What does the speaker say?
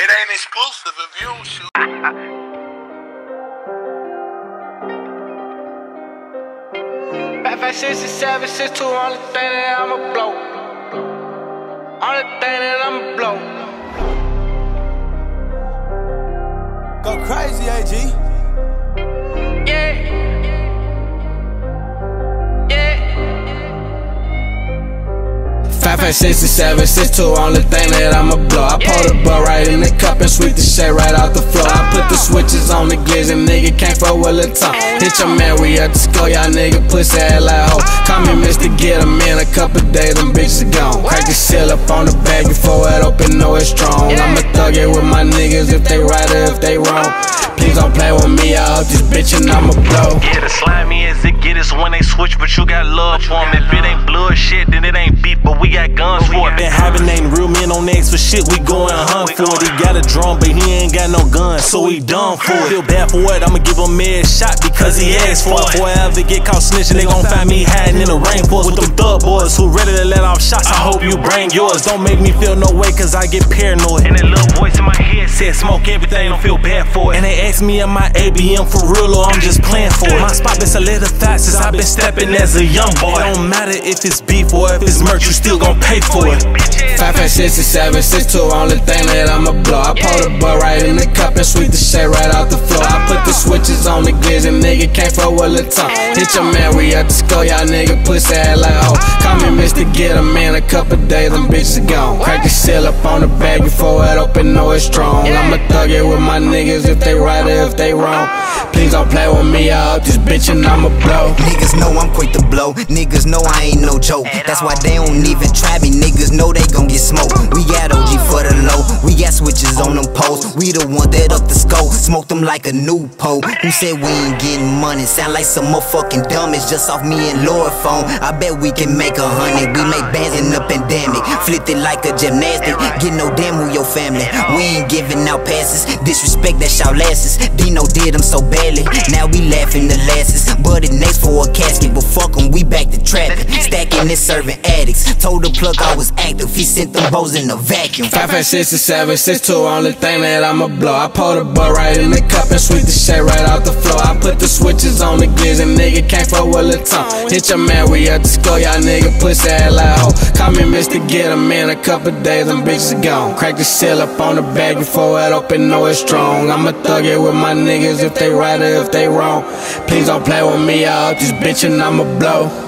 It ain't EXQLUSIVE if you don't shoot. Six, six, seven, six, two. Only thing that I'ma blow. Only thing that I'ma blow. Go crazy, AG. Five, five, six, six, seven, six, two. Only thing that I'ma blow. I pour the butt right in the cup and sweep the shit right out the floor. I put the switches on the glizz and nigga can't fuck with a tongue. Hit your man, we at the skull, y'all nigga pussy ass like hoe. Call me Mr. Get 'em in a couple days, them bitches gone. Crack the seal up on the bag before it open, know it's strong. I'ma thug it with my niggas if they right or if they wrong. Please don't play with me, I hope this bitch and I'ma blow. Yeah, the slimy as it get is when they switch, but you got love for 'em. If it ain't blood shit, then it ain't beef, Been hibernating real men on X for shit, we going hunt for it. He got a drum, but he ain't got no gun, so he done for it. Feel bad for what? I'ma give him a shot because he asked for it. Boy, I ever get caught snitching, they gon' find me hiding you bring yours. Don't make me feel no way, cause I get paranoid. And that little voice in my head said, smoke everything, don't feel bad for it. And they ask me, am I ABM for real or I'm just playing for it? My spot been solidified since I've been stepping as a young boy. It don't matter if it's beef or if it's merch, you still gon' pay for it. Five, five, six, six, seven, six, two. Only thing that I'ma blow. I pour the butt right in the cup and sweep the shit right out the floor. On the glizz and nigga can't with a tongue. Hit your man, we at the skull, y'all nigga pussy ass like hoe. Call me Mr. Get a man, a couple days, them bitches gone. Crack the seal up on the bag before it open, know it's strong. I'ma thug it with my niggas if they right or if they wrong. Please don't play with me, I hope this bitch and I'ma blow. Niggas know I'm quick to blow. Niggas know I ain't no joke. That's why they don't even try me. Niggas know they gon' get smoked. We got OG switches on them poles. We the one that up the scope. Smoke them like a new pole. Who said we ain't getting money? Sound like some motherfucking dummies just off me and Lord phone. I bet we can make a hundred. We make bands in the pandemic. Flipped it like a gymnastic. Get no damn who your family. We ain't giving out passes. Disrespect that lasses. Dino did them so badly. Now we laughing the lasses. But it next for a casket. But fuck and serving addicts. Told the plug I was active. He sent them bows in a vacuum. Five, five, six, six, seven, six, two. Only thing that I'ma blow. I pour the butt right in the cup and sweep the shit right off the floor. I put the switches on the glizz and nigga can't fuck with a tongue. Hit your man, we at the skull, y'all nigga ass like hoe. Call me Mr. Get 'em in a couple days, them bitches gone. Crack the seal up on the bag before it open, know it's strong. I'ma thug it with my niggas if they right or if they wrong. Please don't play with me, I hope this bitch and I'ma blow.